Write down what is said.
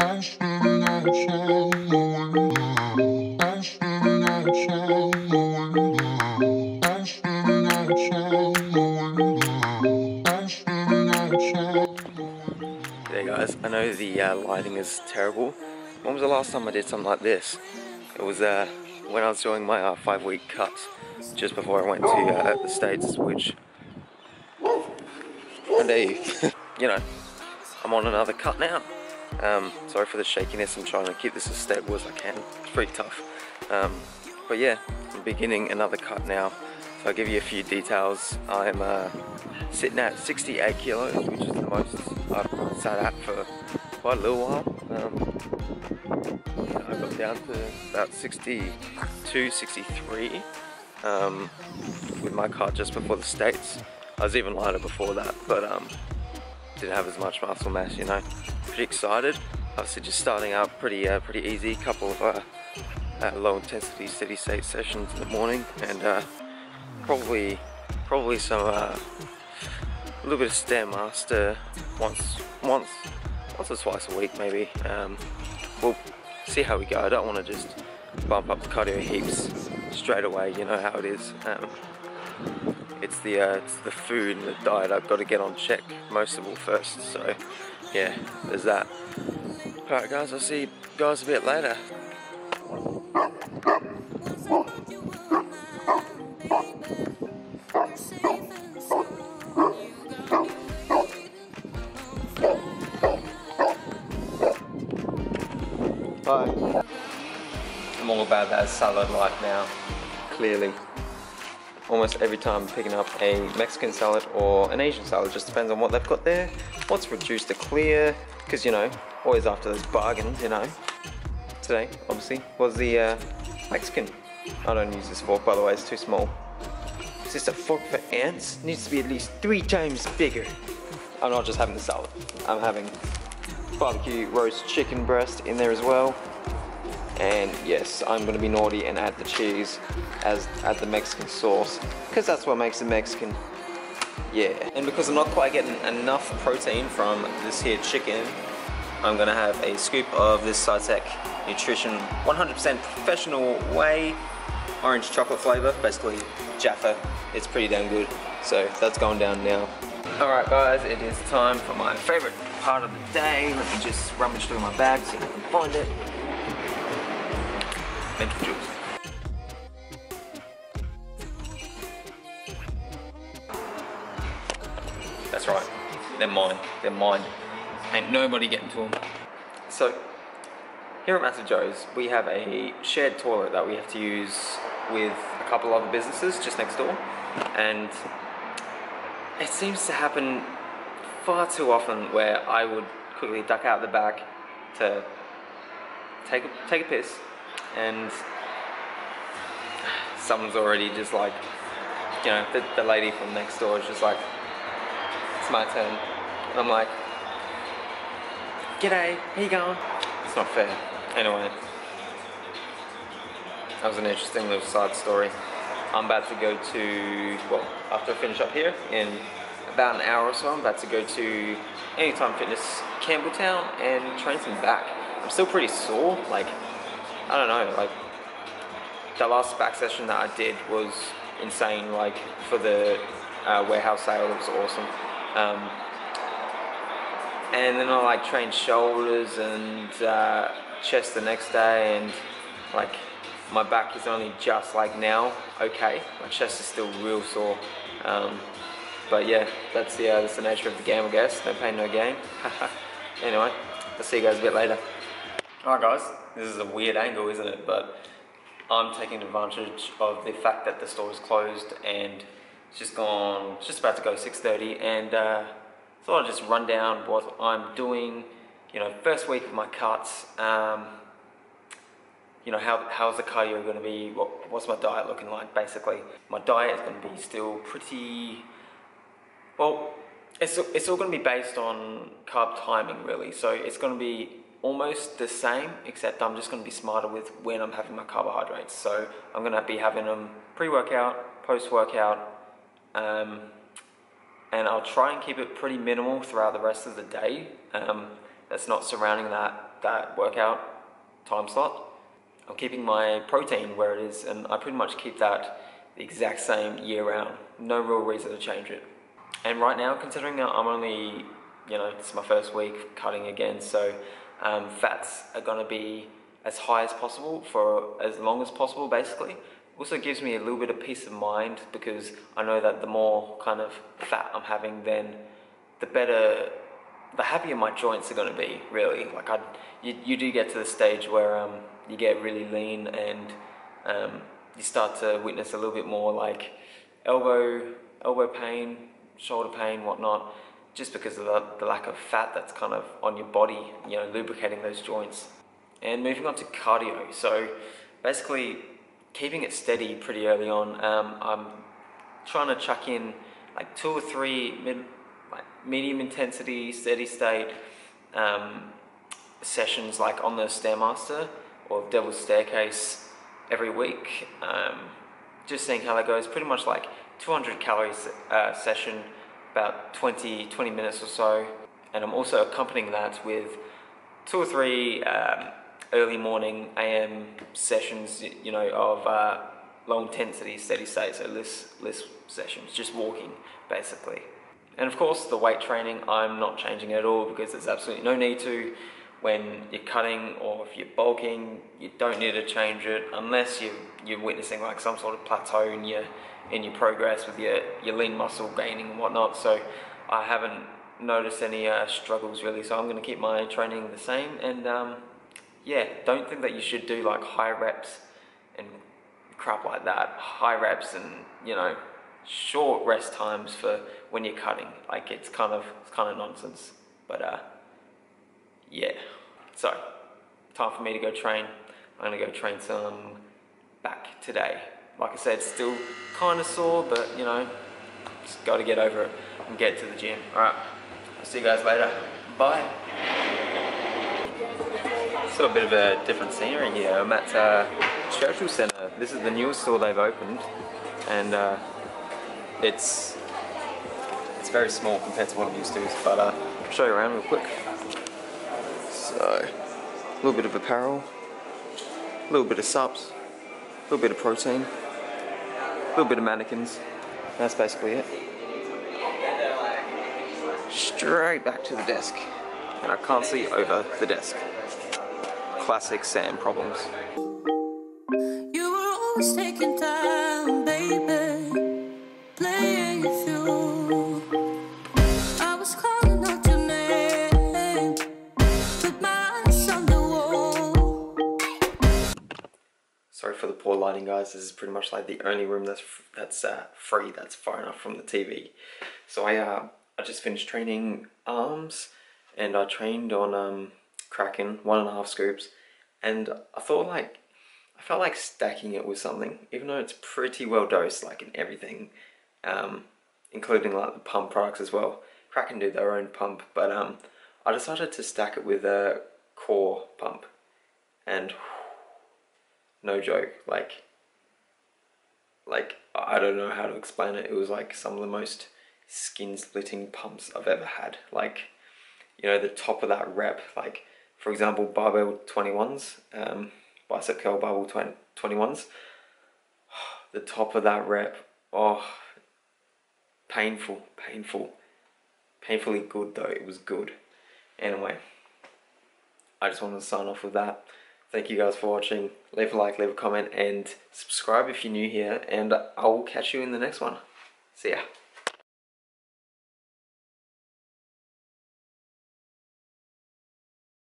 There guys, I know the uh, lighting is terrible. When was the last time I did something like this? It was uh, when I was doing my uh, five week cut, just before I went to uh, the States, which, and there you, you know, I'm on another cut now. Um, sorry for the shakiness, I'm trying to keep this as stable as I can. It's pretty tough. Um, but yeah, I'm beginning another cut now. So I'll give you a few details. I'm uh, sitting at 68 kilos, which is the most I've sat at for quite a little while. Um, I got down to about 62, 63 um, with my car just before the States. I was even lighter before that, but um, didn't have as much muscle mass, you know. Pretty excited. Obviously just starting out pretty uh, pretty easy. Couple of uh, uh, low intensity steady state sessions in the morning and uh, probably probably some uh, a little bit of stairmaster once once once or twice a week maybe. Um, we'll see how we go. I don't want to just bump up the cardio heaps straight away. You know how it is. Um, it's the uh, it's the food and the diet I've got to get on check most of all first. So yeah, there's that. Alright guys, I'll see you guys a bit later. Bye. I'm all about that salad life now, clearly. Almost every time picking up a Mexican salad or an Asian salad, just depends on what they've got there, what's reduced to clear, because you know, always after those bargains, you know. Today, obviously, was the uh, Mexican. I don't use this fork, by the way, it's too small. Is this a fork for ants? Needs to be at least three times bigger. I'm not just having the salad, I'm having barbecue roast chicken breast in there as well. And yes, I'm gonna be naughty and add the cheese as add the Mexican sauce because that's what makes it Mexican. Yeah, and because I'm not quite getting enough protein from this here chicken, I'm gonna have a scoop of this Scitec Nutrition 100% professional whey orange chocolate flavor, basically Jaffa. It's pretty damn good. So that's going down now. Alright guys, it is time for my favorite part of the day. Let me just rummage through my bag if I can find it. Mental juice. That's right. They're mine. They're mine. Ain't nobody getting to them. So, here at Massive Joe's, we have a shared toilet that we have to use with a couple other businesses just next door. And it seems to happen far too often where I would quickly duck out the back to take a, take a piss and someone's already just like, you know, the, the lady from next door is just like, it's my turn. And I'm like, g'day, how you going? It's not fair. Anyway, that was an interesting little side story. I'm about to go to, well, after I finish up here in about an hour or so, I'm about to go to Anytime Fitness Campbelltown and train some back. I'm still pretty sore, like, I don't know, like, the last back session that I did was insane, like, for the uh, warehouse sale, it was awesome. Um, and then I like trained shoulders and uh, chest the next day and like my back is only just like now okay. My chest is still real sore. Um, but yeah that's the uh, that's the nature of the game I guess. No pain no gain. Anyway I'll see you guys a bit later alright guys this is a weird angle isn't it but I'm taking advantage of the fact that the store is closed and it's just gone it's just about to go 6.30 and uh, thought I'd just run down what I'm doing you know first week of my cuts um, you know, how, how's the cardio going to be? What, what's my diet looking like, basically? My diet is going to be still pretty, well, it's, it's all going to be based on carb timing, really. So it's going to be almost the same, except I'm just going to be smarter with when I'm having my carbohydrates. So I'm going to be having them pre-workout, post-workout, um, and I'll try and keep it pretty minimal throughout the rest of the day. Um, that's not surrounding that, that workout time slot. I'm keeping my protein where it is and I pretty much keep that the exact same year round. No real reason to change it. And right now, considering that I'm only, you know, it's my first week cutting again, so um, fats are gonna be as high as possible for as long as possible basically. Also gives me a little bit of peace of mind because I know that the more kind of fat I'm having then the better, the happier my joints are gonna be really. Like I, you, you do get to the stage where um, you get really lean and um, you start to witness a little bit more like elbow, elbow pain, shoulder pain, whatnot, just because of the, the lack of fat that's kind of on your body, you know, lubricating those joints. And moving on to cardio. So basically keeping it steady pretty early on. Um, I'm trying to chuck in like two or three like medium intensity, steady state um, sessions like on the Stairmaster or Devil's Staircase every week. Um, just seeing how that goes. Pretty much like 200 calories uh, session, about 20, 20 minutes or so. And I'm also accompanying that with two or three um, early morning AM sessions, you know, of uh, low intensity, steady state, so less, less sessions, just walking basically. And of course, the weight training, I'm not changing at all because there's absolutely no need to. When you're cutting or if you're bulking, you don't need to change it unless you're, you're witnessing like some sort of plateau in your, in your progress with your, your lean muscle gaining and whatnot. So I haven't noticed any uh, struggles really. So I'm going to keep my training the same and um, yeah, don't think that you should do like high reps and crap like that. High reps and you know short rest times for when you're cutting. Like it's kind of it's kind of nonsense. But uh, yeah. So time for me to go train. I'm gonna go train some back today. Like I said, still kind of sore, but you know, just got to get over it and get to the gym. All right. I'll see you guys later. Bye. So a bit of a different scenery here. I'm at uh, Churchill Centre. This is the newest store they've opened, and uh, it's it's very small compared to what I'm used to. But uh, I'll show you around real quick. A little bit of apparel, a little bit of subs, a little bit of protein, a little bit of mannequins. That's basically it. Straight back to the desk, and I can't see over the desk classic Sam problems. You were always taking time, pretty much like the only room that's that's uh, free, that's far enough from the TV. So I uh, I just finished training arms, and I trained on um, Kraken one and a half scoops, and I thought like I felt like stacking it with something, even though it's pretty well dosed, like in everything, um, including like the pump products as well. Kraken do their own pump, but um, I decided to stack it with a core pump, and no joke, like, like I don't know how to explain it. It was like some of the most skin-splitting pumps I've ever had. Like, you know, the top of that rep, like for example, barbell 21s, um, bicep curl barbell 20, 21s, the top of that rep, oh, painful, painful, painfully good though, it was good. Anyway, I just wanted to sign off with that. Thank you guys for watching. Leave a like, leave a comment, and subscribe if you're new here, and I will catch you in the next one. See ya.